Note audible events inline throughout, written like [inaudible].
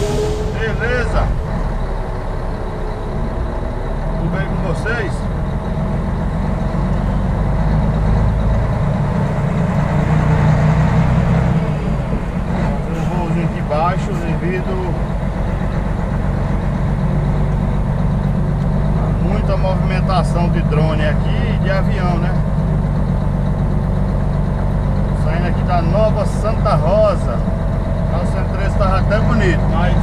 Beleza? Tudo bem com vocês? Um voozinho aqui baixo devido a muita movimentação de drone aqui e de avião, né? Saindo aqui da Nova Santa Rosa. O estava até bonito, mas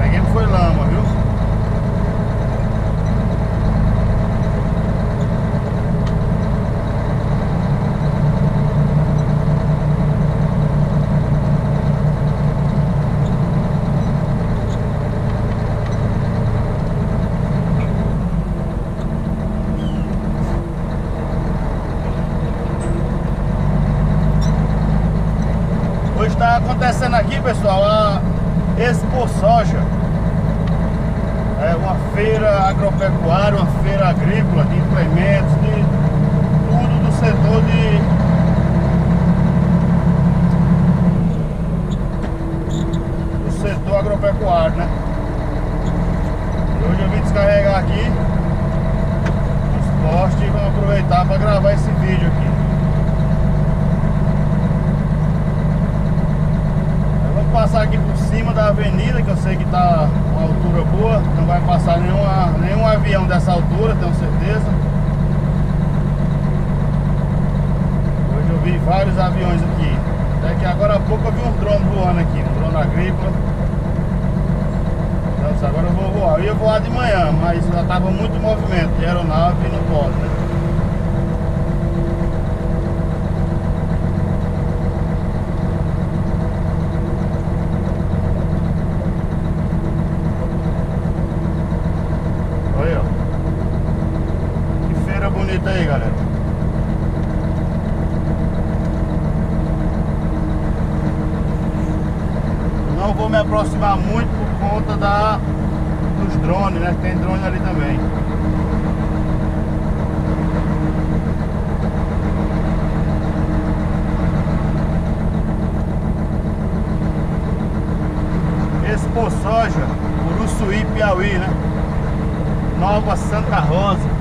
peguemos foi lama, viu? Pessoal, agora eu vou voar. Eu ia voar de manhã, mas já tava muito movimento de aeronave e não né? Olha, ó. Que feira bonita aí, galera. Não vou me aproximar muito por conta da dos drones, né? Tem drone ali também. Expo Soja, Uruçuí, Piauí, né? Nova Santa Rosa.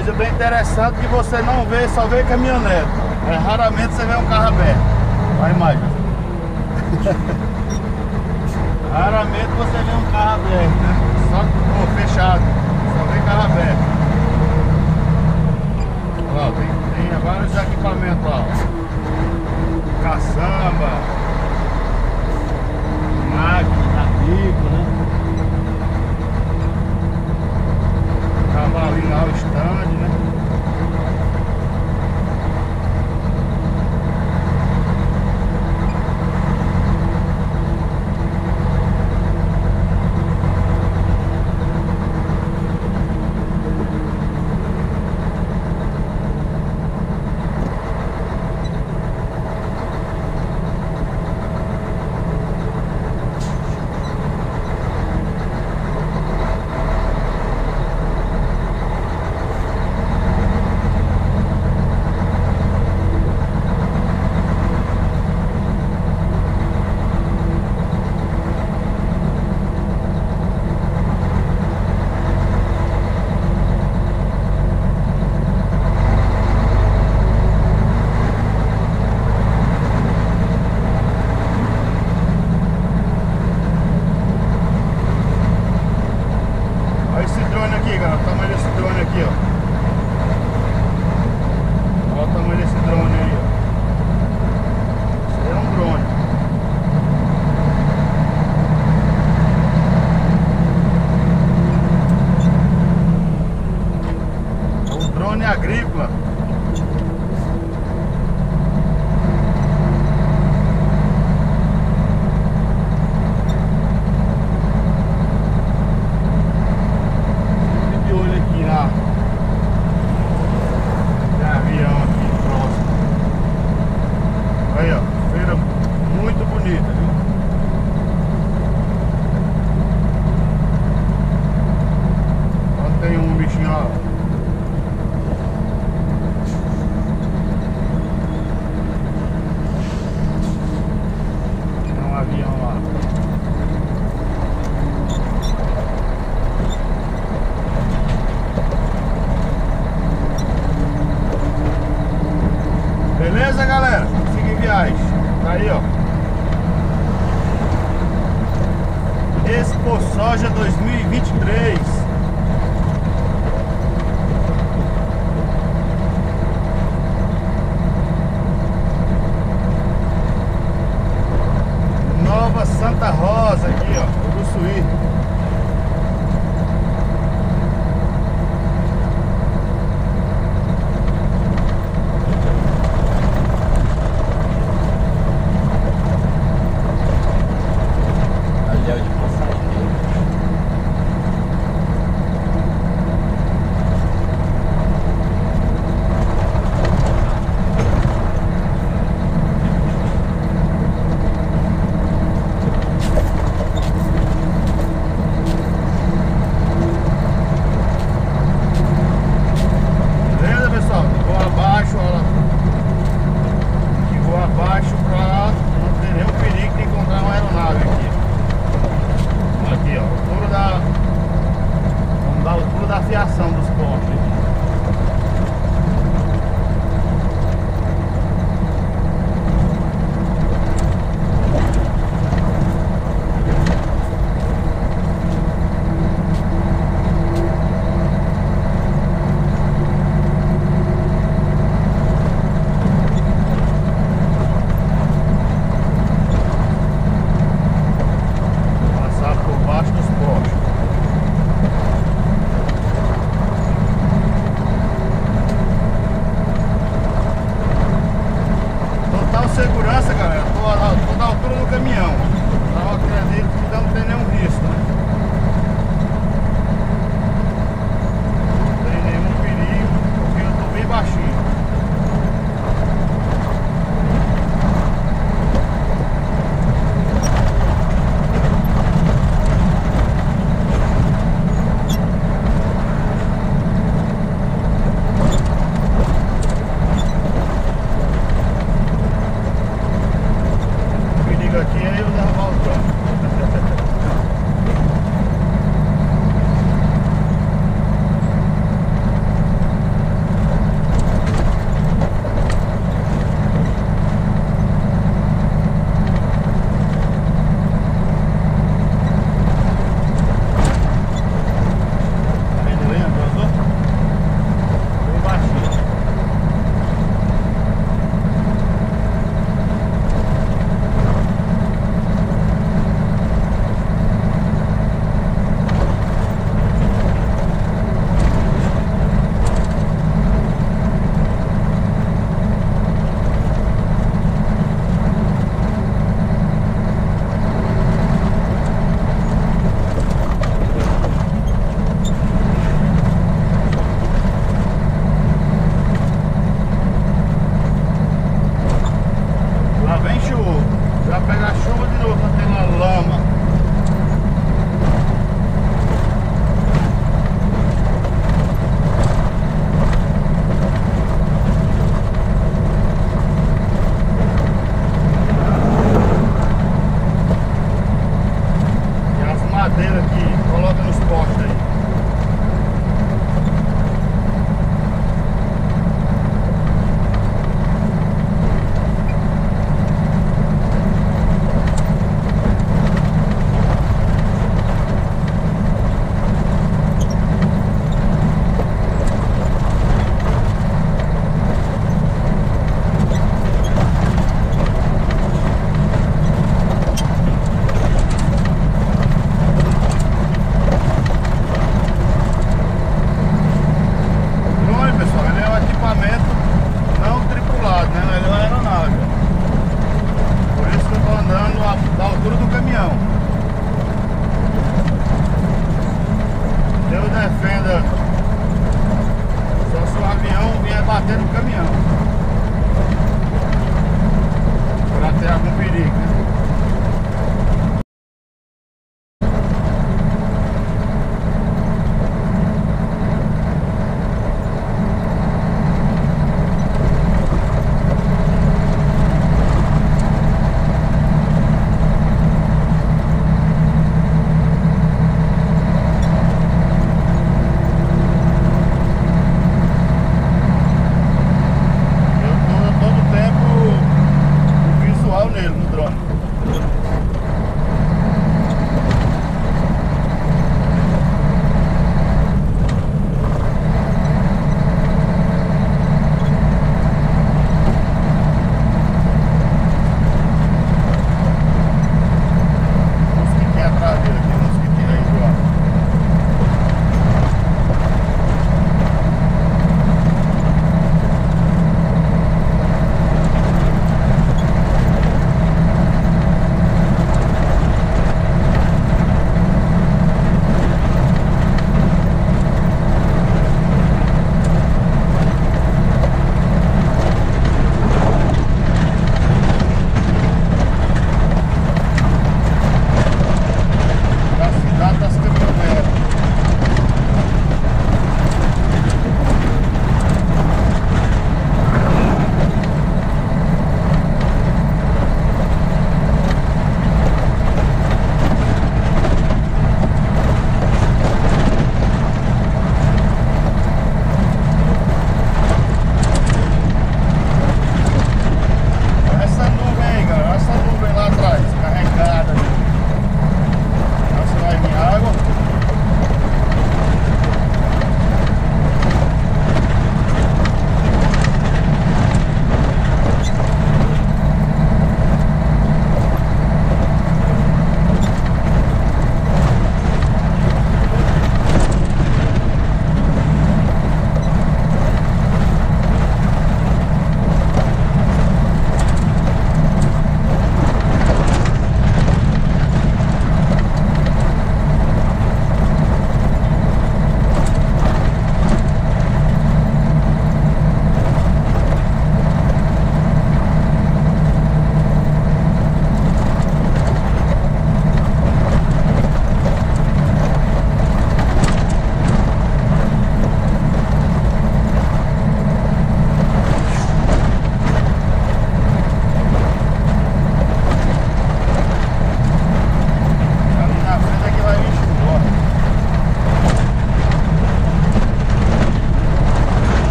Coisa bem interessante que você não vê, só vê caminhonete. É, raramente você vê um carro aberto. Olha a imagem. [laughs] raramente você vê um carro aberto, né? Só oh, fechado. Só vê carro aberto. Lá, tem, tem vários equipamentos lá. ó. Caçamba. Máquina, bico, né? Cavalinho lá, o stand, né? Beleza, galera? Siga em viagem. Tá aí, ó. Expo Soja 2023. bater no caminhão. Por ter algum perigo, né?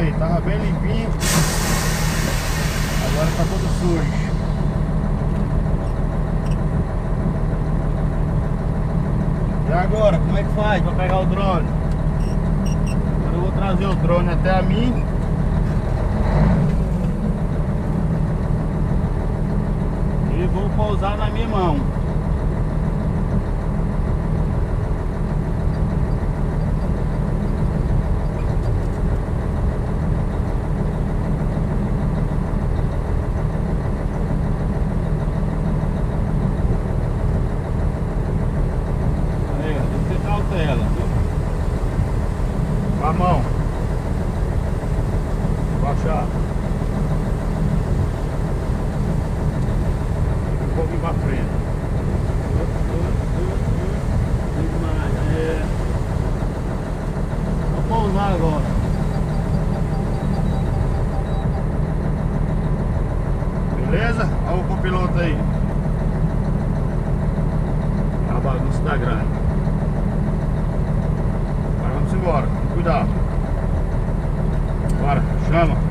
Aí, tava bem limpinho. Agora tá todo sujo. E agora, como é que faz pra pegar o drone? Agora eu vou trazer o drone até a mim. E vou pousar na minha mão. Aí, ó, tem que ter cautela. viu? Com a mão. Baixar. Um pouquinho pra frente. Demais, é. Vou pousar agora. Beleza? Olha o copiloto aí. A bagunça tá grande. Agora vamos